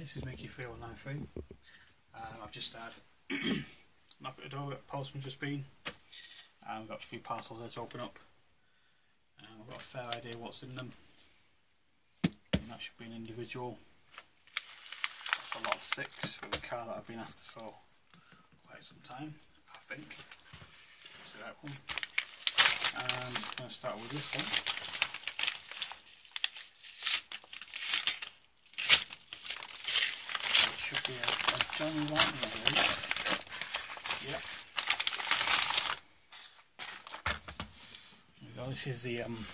this is Mickey 3193. Um, I've just had at the door, got postman just been. Um, got a few parcels there to open up. Um, I've got a fair idea what's in them. And that should be an individual. That's a lot of six for the car that I've been after for quite some time, I think. So that one. And I'm going to start with this one. Johnny. Yep. There we go. This is the um,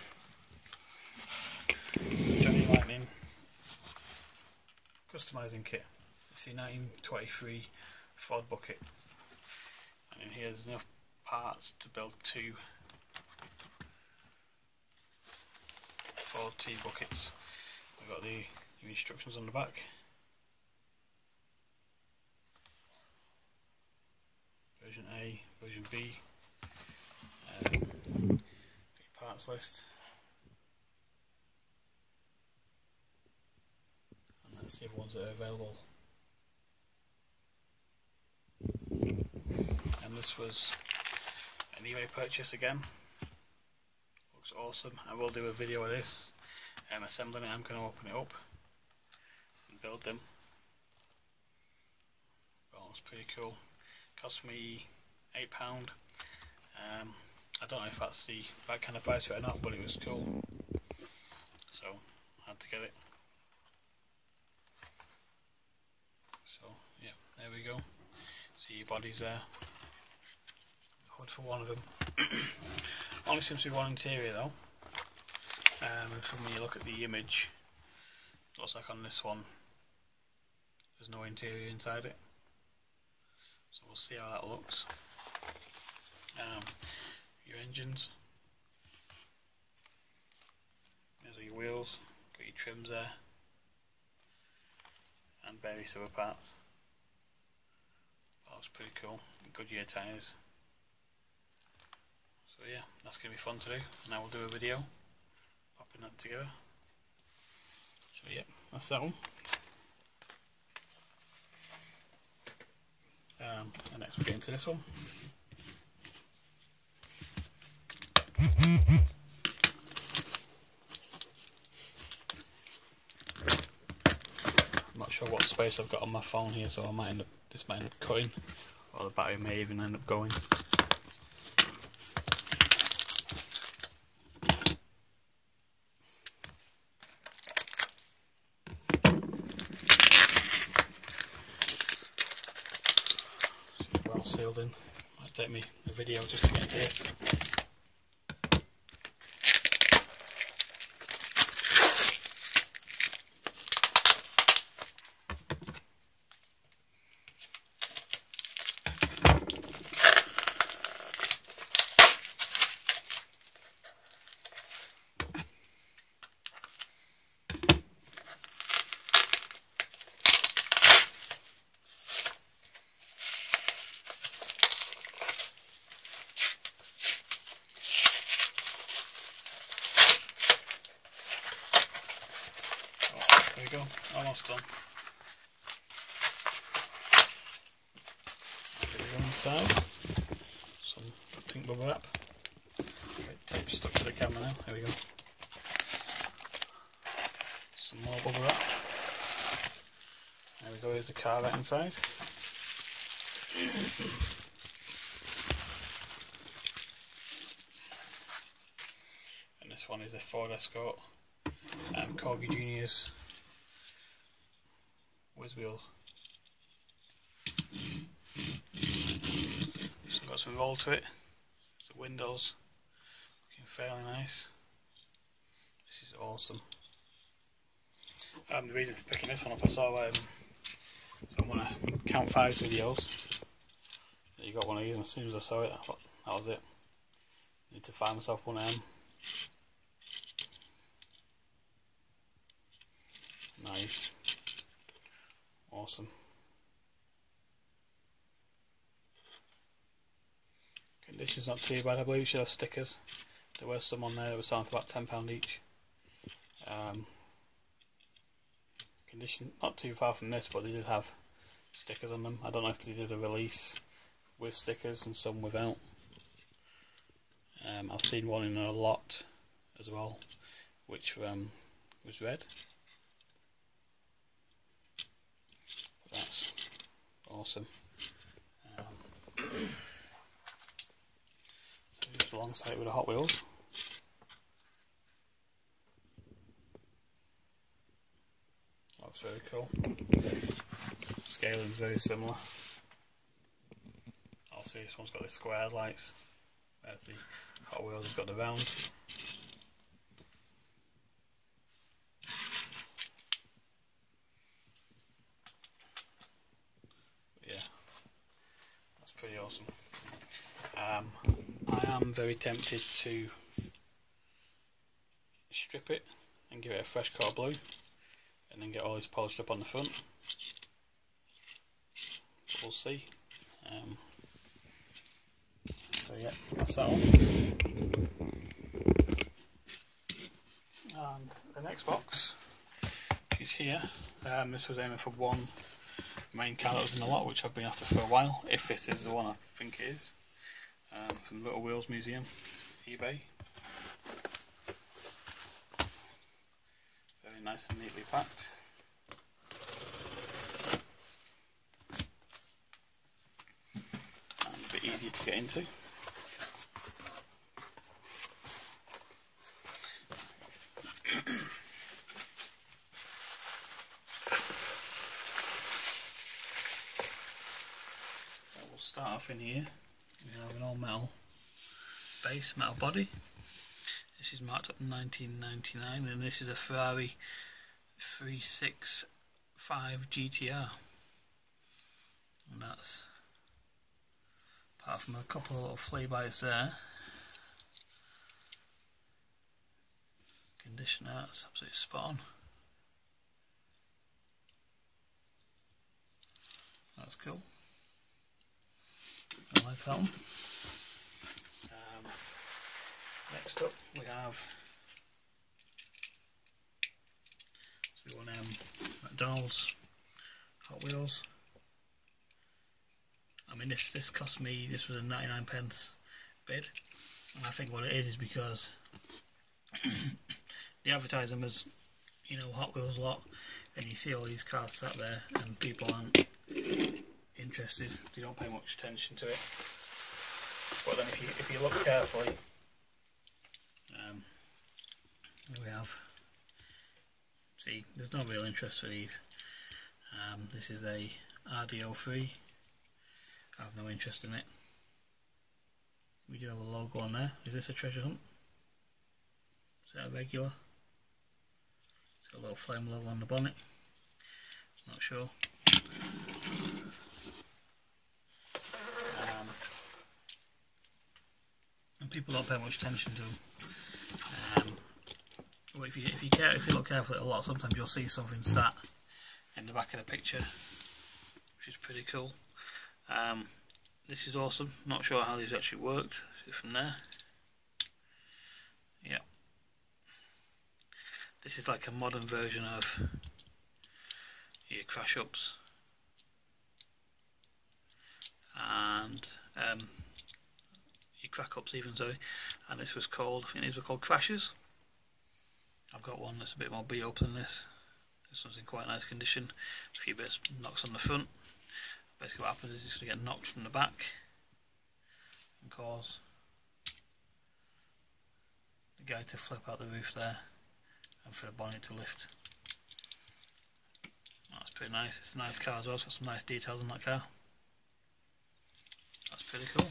Johnny Lightning customizing kit. It's the 1923 Ford bucket. And in here there's enough parts to build two Ford T buckets. We've got the instructions on the back. Version A, version B, um, parts list. And let's see if ones that are available. And this was an eBay purchase again. Looks awesome. I will do a video of this. I'm assembling it, I'm going to open it up and build them. Well, it's pretty cool cost me eight pound. Um, I don't know if that's the right kind of price for it or not, but it was cool. So I had to get it. So yeah, there we go. See your bodies there. Hood for one of them. Only seems to be one interior though. Um, and from when you look at the image, looks like on this one, there's no interior inside it. We'll see how that looks. Um, your engines. There's your wheels, got your trims there, and various other parts. That was pretty cool. Goodyear tyres. So yeah, that's going to be fun to do. And I will do a video popping that together. So yeah, that's that one. Um, and next we'll get into this one. I'm not sure what space I've got on my phone here, so I might end up this might end up cutting, or the battery may even end up going. well sealed in. Might take me a video just to get this. There we go, There we go inside. Some pink bubble wrap. Tape stuck to the camera now. There we go. Some more bubble wrap. There we go, here's the car right inside. and this one is a Ford Escort um, Corgi Juniors Whizzwheels. So got some roll to it. The windows looking fairly nice. This is awesome. Um, the reason for picking this one up, I saw um, on one of Count Five's videos. You got one of these, and as soon as I saw it, I thought that was it. Need to find myself one of them. Nice. Awesome. Condition's not too bad. I believe you should have stickers. There were some on there that were selling for about £10 each. Um, condition. Not too far from this, but they did have stickers on them. I don't know if they did a release with stickers and some without. Um, I've seen one in a lot as well, which um, was red. But that's awesome. Um, so just alongside it with a Hot Wheels. Looks very cool. Scaling is very similar. Also, this one's got the square lights. There's the Hot Wheels has got the round. yeah, that's pretty awesome. Um, I am very tempted to strip it and give it a fresh coat of blue and then get all this polished up on the front. But we'll see. Um, so yeah, that's that one. And the next box is here. Um, this was aiming for one main car that was in the lot, which I've been after for a while. If this is the one I think it is, from Little Wheels Museum, eBay. Very nice and neatly packed. And a bit easier to get into. start off in here. We have an all metal base, metal body. This is marked up in 1999 and this is a Ferrari 365 GTR. And that's apart from a couple of little bites there. Condition that's absolutely spot on. That's cool. That one. Um, next up we have so one um, McDonald's Hot Wheels. I mean this this cost me this was a 99 pence bid and I think what it is is because the advertising was you know Hot Wheels lot and you see all these cars sat there and people aren't interested. You don't pay much attention to it. But then if you if you look carefully, um, we have. See, there's no real interest for these. Um, this is a RD03. I have no interest in it. We do have a logo on there. Is this a treasure hunt? Is that a regular? It's got a little flame logo on the bonnet. Not sure. People don't pay much attention to them. Um, well, if you if you care, if you look carefully a lot, sometimes you'll see something sat in the back of the picture, which is pretty cool. Um, this is awesome. Not sure how these actually worked. From there, yeah. This is like a modern version of your crash ups and um, crack ups even sorry and this was called I think these were called crashes. I've got one that's a bit more beat up than this. This one's in quite nice condition. A few bits knocks on the front. Basically what happens is it's going to get knocked from the back and cause the guy to flip out the roof there and for the bonnet to lift. That's pretty nice. It's a nice car as well. It's got some nice details on that car. That's pretty cool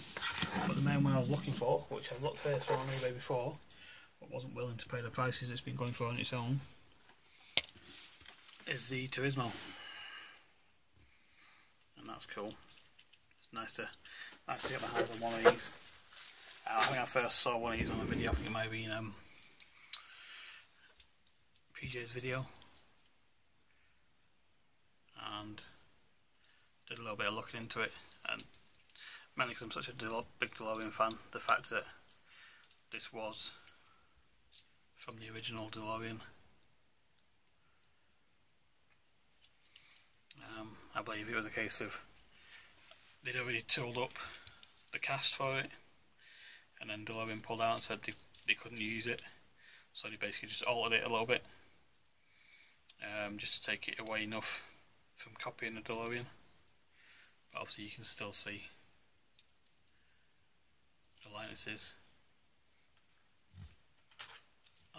but the main one I was looking for, which I've looked first on eBay before, but wasn't willing to pay the prices it's been going for on its own, is the Turismo. And that's cool. It's nice to nice to get my hands on one of these. Uh, I think I first saw one of these on a video, I think it might be in um, PJ's video. And did a little bit of looking into it and mainly because I'm such a big DeLorean fan, the fact that this was from the original DeLorean I believe it was a case of they'd already tooled up the cast for it, and then DeLorean pulled out and said they, they couldn't use it, so they basically just altered it a little bit, um, just to take it away enough from copying the DeLorean. But obviously you can still see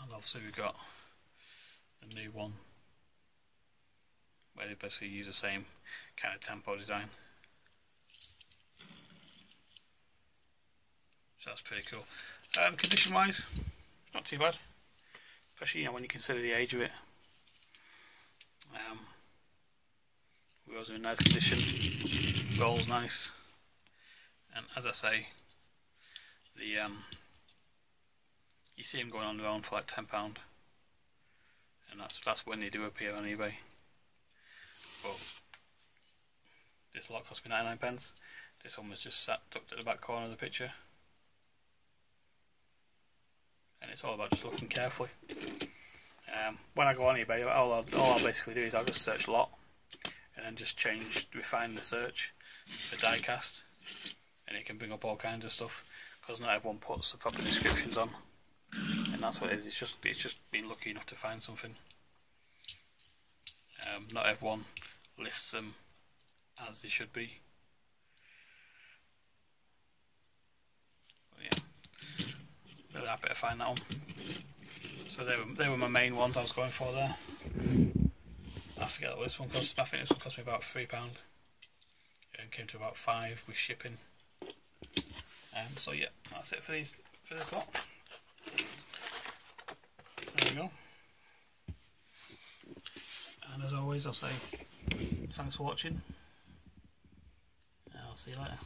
And obviously we've got the new one where they basically use the same kind of tempo design. So that's pretty cool. Um, condition wise, not too bad. Especially you know when you consider the age of it. Um, wheels are in nice condition, roll's nice, and as I say, the um, you see them going on their own for like ten pound, and that's that's when they do appear on eBay. But this lot cost me ninety nine pence. This one was just sat tucked at the back corner of the picture and it's all about just looking carefully. Um, when I go on eBay, all I'll, all I'll basically do is I'll just search lot and then just change, refine the search for diecast, and it can bring up all kinds of stuff because not everyone puts the proper descriptions on, and that's what it is. It's just it's just being lucky enough to find something. Um, not everyone lists them as they should be. really happy to find that one. So they were, they were my main ones I was going for there. I forget what this one cost. I think this one cost me about £3. And came to about 5 with shipping. Um, so yeah, that's it for these for this lot. There we go. And as always I'll say thanks for watching. I'll see you later.